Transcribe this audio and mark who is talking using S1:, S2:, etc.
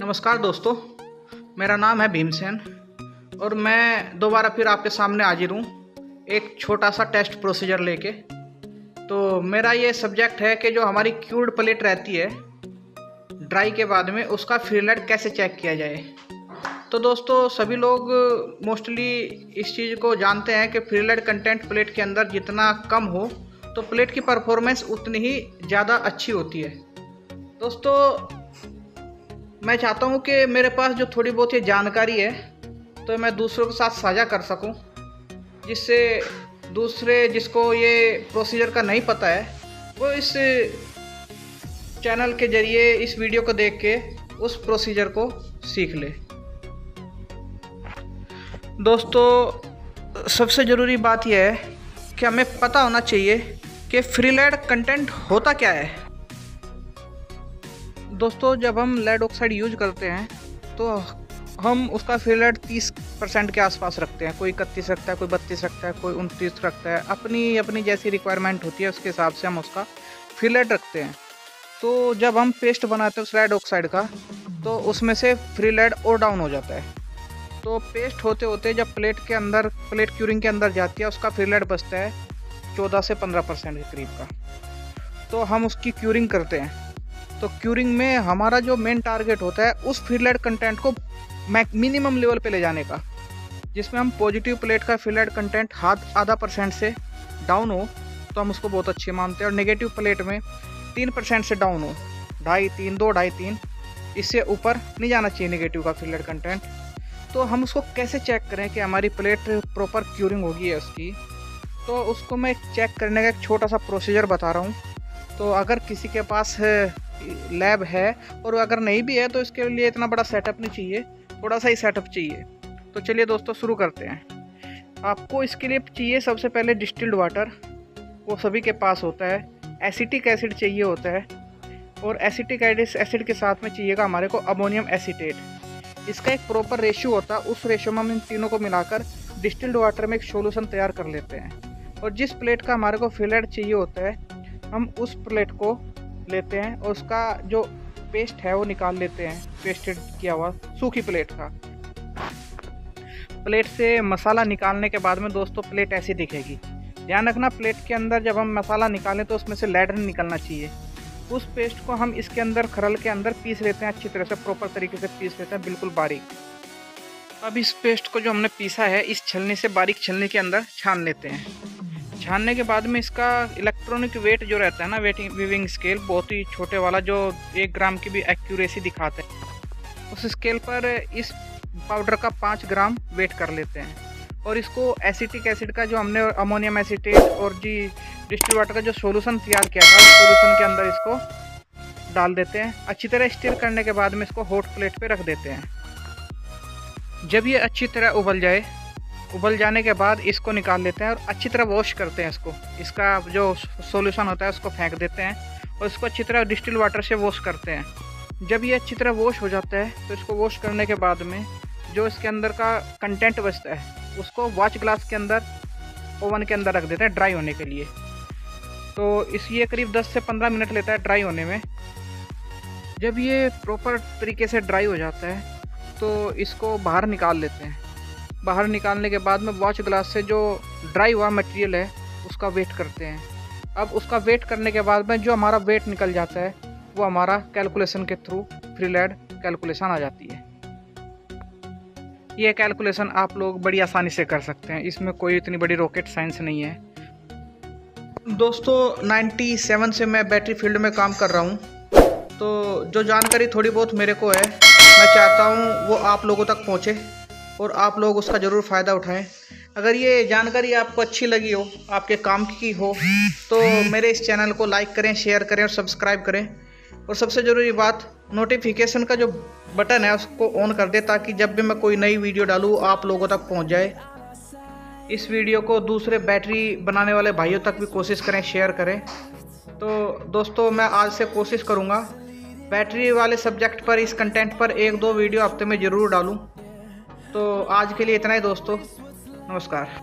S1: नमस्कार दोस्तों, मेरा नाम है भीमसेन और मैं दोबारा फिर आपके सामने हाजिर हूँ एक छोटा सा टेस्ट प्रोसीजर लेके। तो मेरा ये सब्जेक्ट है कि जो हमारी क्यूर्ड प्लेट रहती है, ड्राई के बाद में उसका फ्रीलेट कैसे चेक किया जाए। तो दोस्तों, सभी लोग मोस्टली इस चीज़ को जानते हैं कि फ्रीलेट कंटेंट प्लेट के अंदर जितना कम हो तो प्लेट की परफॉर्मेंस उतनी ही ज़्यादा अच्छी होती है। दोस्तों मैं चाहता हूँ कि मेरे पास जो थोड़ी बहुत ये जानकारी है तो मैं दूसरों के साथ साझा कर सकूँ, जिससे दूसरे जिसको ये प्रोसीजर का नहीं पता है, वो इस चैनल के ज़रिए, इस वीडियो को देख के, उस प्रोसीजर को सीख ले। दोस्तों, सबसे ज़रूरी बात यह है कि हमें पता होना चाहिए कि फ्रीलैड कंटेंट होता क्या है। दोस्तों, जब हम लेड ऑक्साइड यूज़ करते हैं तो हम उसका फ्रीलैड 30 परसेंट के आसपास रखते हैं। कोई इकतीस रखता है, कोई बत्तीस रखता है, कोई उनतीस रखता है। अपनी अपनी जैसी रिक्वायरमेंट होती है, उसके हिसाब से हम उसका फ्रीलैड रखते हैं। तो जब हम पेस्ट बनाते हैं उस रेड ऑक्साइड का तो उसमें से फ्री लेड और डाउन हो जाता है। तो पेस्ट होते होते जब प्लेट के अंदर प्लेट क्यूरिंग के अंदर जाती है, उसका फ्री लेड बचता है चौदह से पंद्रह परसेंट के करीब का। तो हम उसकी क्यूरिंग करते हैं। तो क्यूरिंग में हमारा जो मेन टारगेट होता है उस फ्रीलेड कंटेंट को मिनिमम लेवल पे ले जाने का। जिसमें हम पॉजिटिव प्लेट का फ्रीलेड कंटेंट हाथ आधा परसेंट से डाउन हो तो हम उसको बहुत अच्छे मानते हैं। और नेगेटिव प्लेट में तीन परसेंट से डाउन हो, ढाई तीन, दो ढाई तीन, इससे ऊपर नहीं जाना चाहिए नेगेटिव का फ्रीलेड कंटेंट तो हम उसको कैसे चेक करें कि हमारी प्लेट प्रॉपर क्यूरिंग होगी है उसकी? तो उसको मैं चेक करने का एक छोटा सा प्रोसीजर बता रहा हूँ। तो अगर किसी के पास लैब है और अगर नहीं भी है तो इसके लिए इतना बड़ा सेटअप नहीं चाहिए, थोड़ा सा ही सेटअप चाहिए। तो चलिए दोस्तों, शुरू करते हैं। आपको इसके लिए चाहिए सबसे पहले डिस्टिल्ड वाटर वो सभी के पास होता है। एसिटिक एसिड चाहिए होता है और एसिटिक एसिड के साथ में चाहिएगा हमारे को अमोनियम एसीटेट इसका एक प्रॉपर रेशियो होता है, उस रेशियो में हम इन तीनों को मिलाकर डिस्टिल्ड वाटर में एक सोल्यूशन तैयार कर लेते हैं। और जिस प्लेट का हमारे को फिलेट चाहिए होता है, हम उस प्लेट को लेते हैं और उसका जो पेस्ट है वो निकाल लेते हैं पेस्टेड किया हुआ, सूखी प्लेट का। प्लेट से मसाला निकालने के बाद में दोस्तों प्लेट ऐसी दिखेगी। ध्यान रखना प्लेट के अंदर जब हम मसाला निकालें तो उसमें से लेडर निकलना चाहिए। उस पेस्ट को हम इसके अंदर, खरल के अंदर पीस लेते हैं, अच्छी तरह से प्रॉपर तरीके से पीस लेते हैं, बिल्कुल बारीक। अब इस पेस्ट को जो हमने पीसा है, इस छलनी से बारीक छलनी के अंदर छान लेते हैं। छानने के बाद में इसका इलेक्ट्रॉनिक वेट जो रहता है ना वेटिंग वीविंग स्केल बहुत ही छोटे वाला जो एक ग्राम की भी एक्यूरेसी दिखाते हैं। उस स्केल पर इस पाउडर का पाँच ग्राम वेट कर लेते हैं। और इसको एसिटिक एसिड का जो हमने अमोनियम एसिटेट और जी डिस्टिल वाटर का जो सोल्यूशन तैयार किया था, उस सोल्यूशन के अंदर इसको डाल देते हैं। अच्छी तरह स्टिर करने के बाद में इसको हॉट प्लेट पे रख देते हैं। जब ये अच्छी तरह उबल जाए उबल जाने के बाद इसको निकाल लेते हैं और अच्छी तरह वॉश करते हैं इसको। इसका जो सॉल्यूशन होता है उसको फेंक देते हैं और इसको अच्छी तरह डिस्टिल वाटर से वॉश करते हैं। जब ये अच्छी तरह वॉश हो जाता है तो इसको वॉश करने के बाद में जो इसके अंदर का कंटेंट बचता है, उसको वॉच ग्लास के अंदर ओवन के अंदर रख देते हैं ड्राई होने के लिए। तो इस ये करीब 10 से 15 मिनट लेता है ड्राई होने में। जब ये प्रॉपर तरीके से ड्राई हो जाता है तो इसको बाहर निकाल लेते हैं। बाहर निकालने के बाद में वॉच ग्लास से जो ड्राई हुआ मटेरियल है, उसका वेट करते हैं। अब उसका वेट करने के बाद में जो हमारा वेट निकल जाता है, वो हमारा कैलकुलेशन के थ्रू फ्रीलैड कैलकुलेशन आ जाती है। ये कैलकुलेशन आप लोग बड़ी आसानी से कर सकते हैं। इसमें कोई इतनी बड़ी रॉकेट साइंस नहीं है। दोस्तों 97 से मैं बैटरी फ़ील्ड में काम कर रहा हूँ। तो जो जानकारी थोड़ी बहुत मेरे को है, मैं चाहता हूँ वो आप लोगों तक पहुँचे। और आप लोग उसका ज़रूर फ़ायदा उठाएँ। अगर ये जानकारी आपको अच्छी लगी हो, आपके काम की हो तो मेरे इस चैनल को लाइक करें, शेयर करें और सब्सक्राइब करें। और सबसे ज़रूरी बात नोटिफिकेशन का जो बटन है, उसको ऑन कर दें ताकि जब भी मैं कोई नई वीडियो डालूँ, आप लोगों तक पहुँच जाए इस वीडियो को दूसरे बैटरी बनाने वाले भाइयों तक भी कोशिश करें शेयर करें। तो दोस्तों, मैं आज से कोशिश करूँगा, बैटरी वाले सब्जेक्ट पर, इस कंटेंट पर एक दो वीडियो हफ़्ते में ज़रूर डालूँ। तो आज के लिए इतना ही दोस्तों नमस्कार।